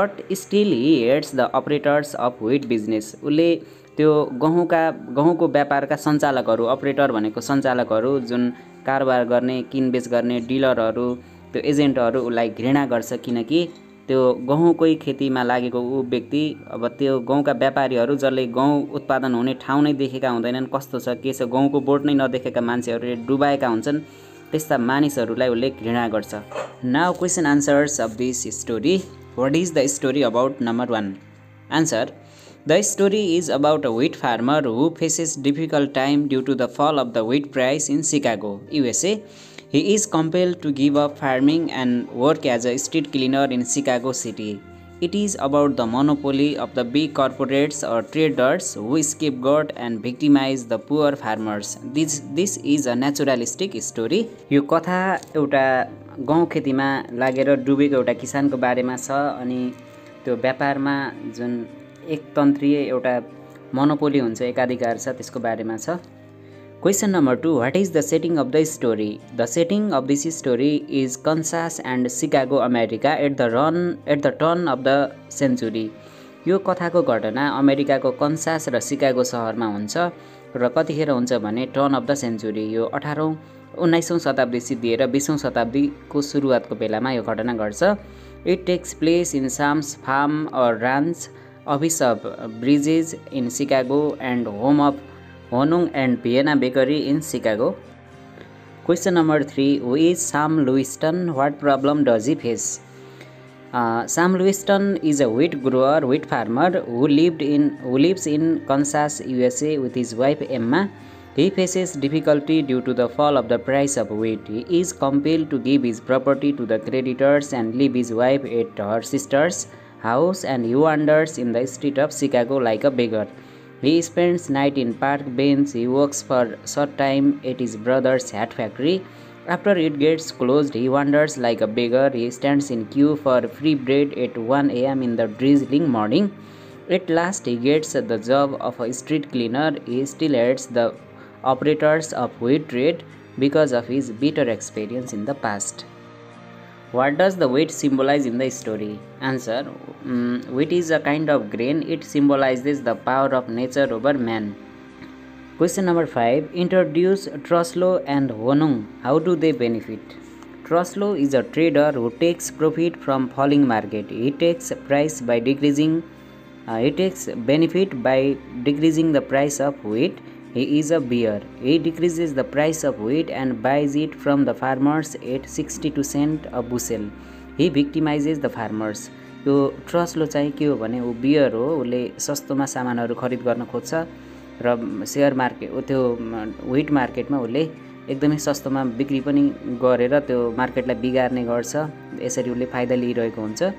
A: but still he hates the operators of wheat business उसले त्यो गहुँका गहुँको व्यापारका सञ्चालकहरू अपरेटर भनेको सञ्चालकहरू जुन कारोबार गर्ने किनबेच गर्ने डिलरहरू त्यो एजेन्टहरू उसलाई घृणा गर्छ किनकि त्यो गहुँकै खेतीमा लागेको ऊ व्यक्ति अब त्यो गहुँका व्यापारीहरू जसले गहुँ उत्पादन हुने ठाउँ नै देखेका हुँदैनन् कस्तो छ के छ गहुँको बोर्ड नै नदेखेका मान्छेहरूले डुबाएका हुन्छन् त्यस्ता मानिसहरूलाई उसले घृणा गर्छ now question answers of this story what is the story about number one answer The story is about a wheat farmer who faces difficult time due to the fall of the wheat price in Chicago, USA. He is compelled to give up farming and work as a street cleaner in Chicago City. It is about the monopoly of the big corporates or traders who scapegoat and victimize the poor farmers. This this is a naturalistic story. katha यो कथा एउटा गाउँ खेतीमा लागेर डुबेको एउटा किसानको बारेमा ani अनि त्यो व्यापारमा jun एकतन्त्रीय एउटा मोनोपोली हुन्छ एकाधिकार छ त्यसको बारेमा छ question number two what is the setting of the story the setting of this story is Kansas and Chicago America at the run at the turn of the century यो कथाको घटना अमेरिकाको कन्सास र सिकागो सहरमा हुन्छ र कतिखेर हुन्छ भने टर्न अफ द सेन्चुरी यो अठारौँ उन्नाइसौँ शताब्दी सिद्धिएर बिसौँ शताब्दीको सुरुवातको बेलामा यो घटना घट्छ it takes place in Sam's farm or ranch Office of Bridges in Chicago and home of Honung and Vienna Bakery in Chicago. Question number 3. Who is Sam Lewiston? What problem does he face? Uh, Sam Lewiston is a wheat farmer who lives in Kansas, USA with his wife Emma. He faces difficulty due to the fall of the price of wheat. He is compelled to give his property to the creditors and leave his wife at her sister's house and he wanders in the street of Chicago like a beggar. He spends night in park bench. He works for short time at his brother's hat factory. After it gets closed, he wanders like a beggar. He stands in queue for free bread at 1 a.m. in the drizzling morning. At last, he gets the job of a street cleaner. He still hates the operators of wheat trade because of his bitter experience in the past. What does the wheat symbolize in the story? Answer um, mm, Wheat is a kind of grain, it symbolizes the power of nature over man. Question number 5 Introduce Truslow and Honung. How do they benefit? Truslow is a trader who takes profit from falling market. He takes price by decreasing uh, he takes benefit by decreasing the price of wheat He is a bear. He decreases the price of wheat and buys it from the farmers at 62 cent a bushel he victimises the farmers यो Truslow चाहिँ के हो भने ऊ beer हो उसले सस्तोमा सामानहरू खरिद गर्न खोज्छ र सेयर मार्केट त्यो विट मार्केटमा उसले एकदमै सस्तोमा बिक्री पनि गरेर त्यो मार्केटलाई बिगार्ने गर्छ यसरी उसले फाइदा लिइरहेको हुन्छ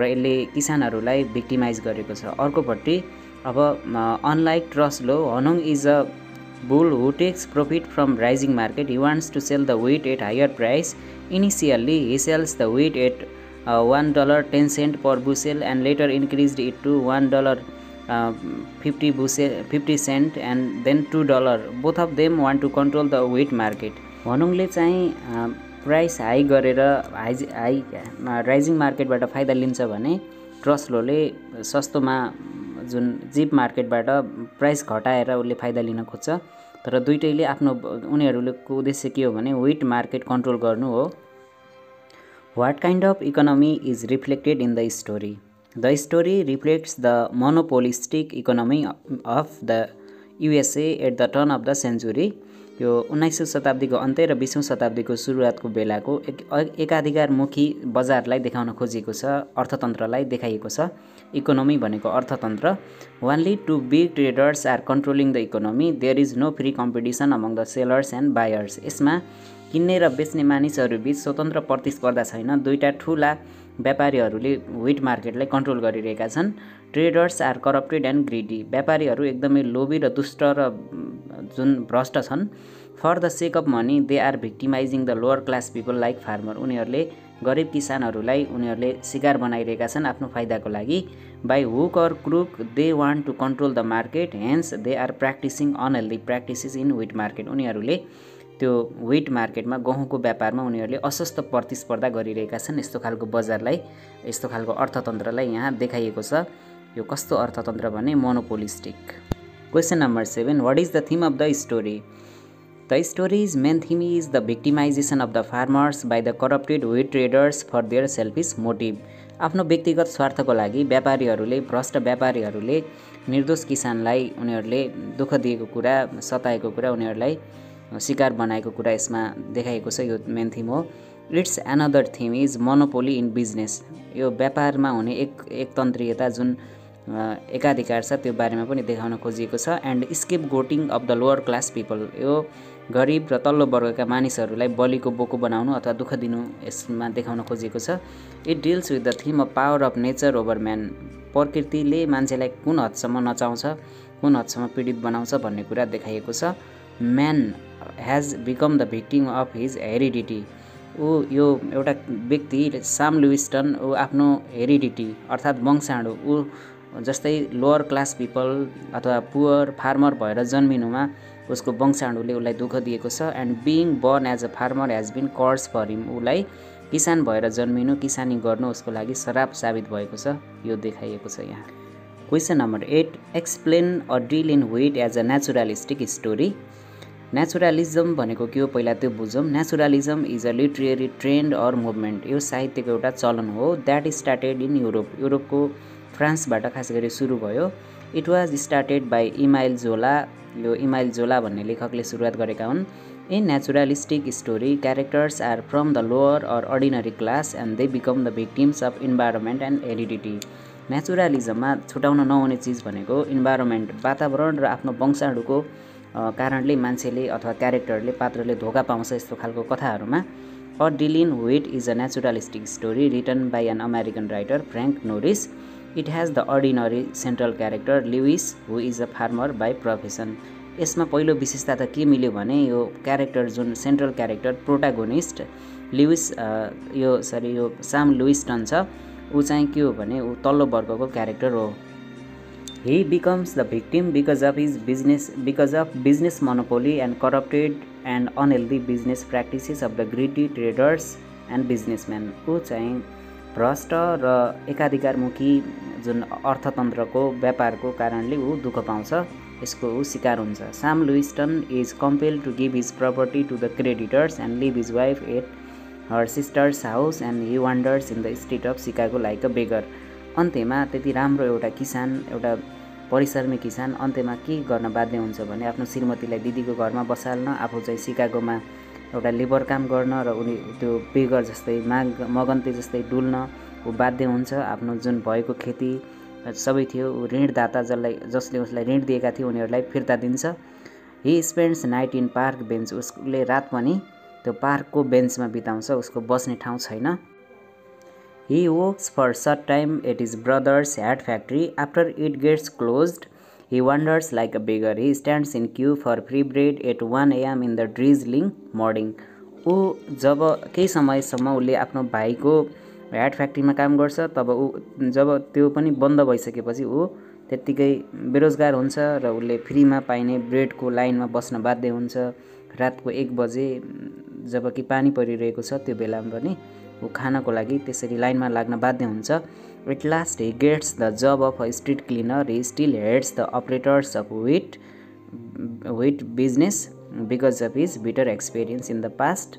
A: र यसले किसानहरूलाई भिक्टिमाइज गरेको छ अर्कोपट्टि अब unlike low हनुङ is a bull who takes profit from rising market he wants to sell the wheat at higher price initially he sells the wheat at one dollar ten cent per bushel and later increase it to one dollar fifty bushel fifty cent and then two dollar both of them want to control the wheat market भनौँले चाहिँ price uh, high गरेर highs high rising मार्केटबाट फाइदा लिन्छ भने ट्रस्लोले सस्तोमा जुन जिप मार्केटबाट प्राइस घटाएर उसले फाइदा लिन खोज्छ तर दुइटैले आफ्नो उनीहरूको उद्देश्य के हो भने विट मार्केट कन्ट्रोल गर्नु हो what kind of economy is reflected in the story the story reflects the monopolistic economy of the USA at the turn of the century यो उन्नाइसौँ शताब्दीको अन्त्य र बिसौँ शताब्दीको सुरुवातको बेलाको एक एकाधिकारमुखी बजारलाई देखाउन खोजिएको छ अर्थतन्त्रलाई देखाइएको छ इकोनोमी भनेको अर्थतन्त्र only two big traders are controlling the economy there is no free competition among the sellers and buyers यसमा किन्ने र बेच्ने मानिसहरूबिच स्वतन्त्र प्रतिस्पर्धा छैन दुईवटा ठुला व्यापारीहरूले विट मार्केटलाई कन्ट्रोल गरिरहेका छन् traders are corrupted and greedy व्यापारीहरू एकदमै लोभी र दुष्ट र जुन भ्रष्ट छन् for the sake of money they are victimising the lower class people like farmer उनीहरूले गरिब किसानहरूलाई उनीहरूले शिकार बनाइरहेका छन् आफ्नो फाइदाको लागि by hook or crook they want to control the market hence they are practising unhealthy practices in wheat market उनीहरूले त्यो विट मार्केटमा गहुँको व्यापारमा उनीहरूले अस्वस्थ प्रतिस्पर्धा गरिरहेका छन् यस्तो खालको बजारलाई यस्तो खालको अर्थतन्त्रलाई यहाँ देखाइएको छ यो कस्तो अर्थतन्त्र भने monopolistic question number seven what is the theme of the story the story's main theme is the victimisation of the farmers by the corrupted wheat traders for their selfish motive आफ्नो व्यक्तिगत स्वार्थको लागि व्यापारीहरूले भ्रष्ट व्यापारीहरूले निर्दोष किसानलाई उनीहरूले दुःख दिएको कुरा सताएको कुरा उनीहरूलाई शिकार बनाएको कुरा यसमा देखाएको छ यो मेन थिम हो it's another theme is monopoly in business यो व्यापारमा हुने एक एकतन्त्रीयता जुन एकाधिकार छ त्यो बारेमा पनि देखाउन खोजिएको छ and scapegoating of the lower class people यो गरिब र तल्लो वर्गका मानिसहरूलाई बलिको बोको बनाउनु अथवा दुःख दिनु यसमा देखाउन खोजिएको छ it deals with the theme of power of nature over man प्रकृतिले मान्छेलाई कुन हदसम्म नचाउँछ कुन हदसम्म पीडित बनाउँछ भन्ने कुरा देखाइएको छ man has become the victim of his heredity ऊ यो एउटा व्यक्ति साम लुइस्टन ऊ आफ्नो हेरिडिटी अर्थात् वंशाणु ऊ जस्तै लोअर क्लास पिपल अथवा पुवर फार्मर भएर जन्मिनुमा उसको वंशाणुले उसलाई दुःख दिएको छ and being born as a farmer has been curse for him उसलाई किसान भएर जन्मिनु किसानी गर्नु उसको लागि श्राप साबित भएको छ यो देखाइएको छ यहाँ question number eight explain a deal in wheat as a naturalistic story naturalism भनेको के हो पहिला त्यो बुझौँ naturalism is a literary trend or movement यो साहित्यको एउटा चलन हो द्याट स्टार्टेड इन युरोप युरोपको फ्रान्सबाट खास गरी सुरु भयो it was started by Emile Zola यो इमाइल झोला भन्ने लेखकले सुरुवात गरेका हुन् in naturalistic story characters are from the lower or ordinary class and they become the victims of environment and heredity नेचुरलिजममा छुटाउन नहुने चिज भनेको इन्भाइरोमेन्ट वातावरण र आफ्नो वंशाणुको कारणले मान्छेले अथवा क्यारेक्टरले पात्रले धोका पाउँछ यस्तो खालको कथाहरूमा a deal in wheat is a naturalistic story written by an American writer Frank Norris it has the ordinary central character Lewis who is a farmer by profession यसमा पहिलो विशेषता त के मिल्यो भने यो क्यारेक्टर जुन सेन्ट्रल क्यारेक्टर प्रोटागोनिस्ट लुइस यो सरी यो साम लुइस्टन छ ऊ चाहिँ के हो भने ऊ तल्लो वर्गको क्यारेक्टर हो he becomes the victim because of his business because of business monopoly and corrupted and unhealthy business practices of the greedy traders and businessman ऊ चाहिँ भ्रष्ट र एकाधिकारमुखी जुन अर्थतन्त्रको व्यापारको कारणले ऊ दुःख पाउँछ यसको ऊ सिकार हुन्छ Sam Lewiston is compel to give his property to the creditors and leave his wife at her sisters house and he wanders in the state of Chicago like a beggar अन्त्यमा त्यति राम्रो एउटा किसान एउटा परिश्रमी किसान अन्त्यमा के गर्न बाध्य हुन्छ भने आफ्नो श्रीमतीलाई दिदीको घरमा बसाल्न आफू चाहिँ सिकागोमा एउटा लेबर काम गर्न र उनी त्यो बेगर जस्तै माग मगन्ते जस्तै डुल्न ऊ बाध्य हुन्छ आफ्नो जुन भएको खेती सबै थियो ऋणदाता जसलाई जसले उसलाई ऋण दिएका थिए उनीहरूलाई फिर्ता दिन्छ he spends night in park bench उसले रात पनि त्यो पार्कको बेन्चमा बिताउँछ उसको बस्ने ठाउँ छैन he works for short time at his brothers had factory after it gets closed He wanders like a beggar. He stands in queue for free bread at 1 am in the drizzling morning. ऊ जब केही समयसम्म उसले आफ्नो भाइको ह्याट फ्याक्ट्रीमा काम गर्छ तब ऊ जब त्यो पनि बन्द भइसकेपछि ऊ त्यत्तिकै बेरोजगार हुन्छ र उसले फ्रीमा पाइने ब्रेडको लाइनमा बस्न बाध्य हुन्छ रातको एक बजे जब कि पानी परिरहेको छ त्यो बेलामा पनि ऊ खानको लागि त्यसरी लाइनमा लाग्न बाध्य हुन्छ at last he gets the job of a street cleaner he still heads the operators wheat wheat wheat business because of his bitter experience in the past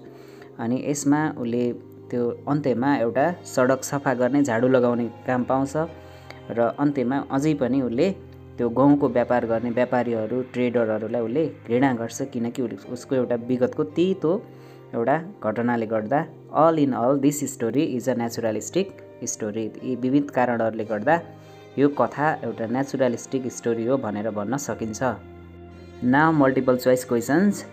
A: अनि यसमा उसले त्यो अन्त्यमा एउटा सडक सफा गर्ने झाडु लगाउने काम पाउँछ र अन्त्यमा अझै पनि उसले त्यो गाउँको व्यापार गर्ने व्यापारीहरू ट्रेडरहरूलाई उसले घृणा गर्छ किनकि उसले उसको एउटा विगतको तितो एउटा घटनाले गर्दा all in all this story is a naturalistic story यी विविध कारणहरूले गर्दा यो कथा एउटा नेचुरलिस्टिक स्टोरी हो भनेर भन्न सकिन्छ नाउ मल्टिपल चोइस क्वेसन्स